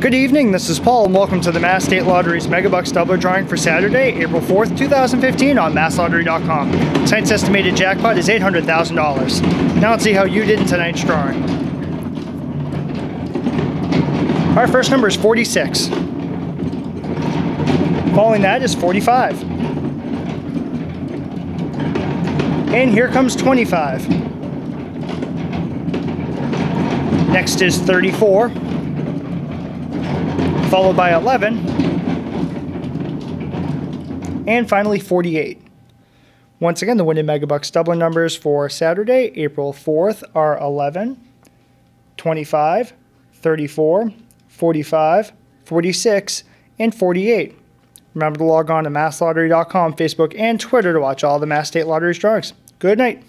Good evening, this is Paul, and welcome to the Mass State Lottery's Megabucks Doubler drawing for Saturday, April 4th, 2015 on MassLottery.com. Tonight's estimated jackpot is $800,000. Now let's see how you did in tonight's drawing. Our first number is 46. Following that is 45. And here comes 25. Next is 34 followed by 11, and finally 48. Once again, the winning Megabucks doubler numbers for Saturday, April 4th are 11, 25, 34, 45, 46, and 48. Remember to log on to masslottery.com, Facebook, and Twitter to watch all the Mass State Lottery's drawings. Good night.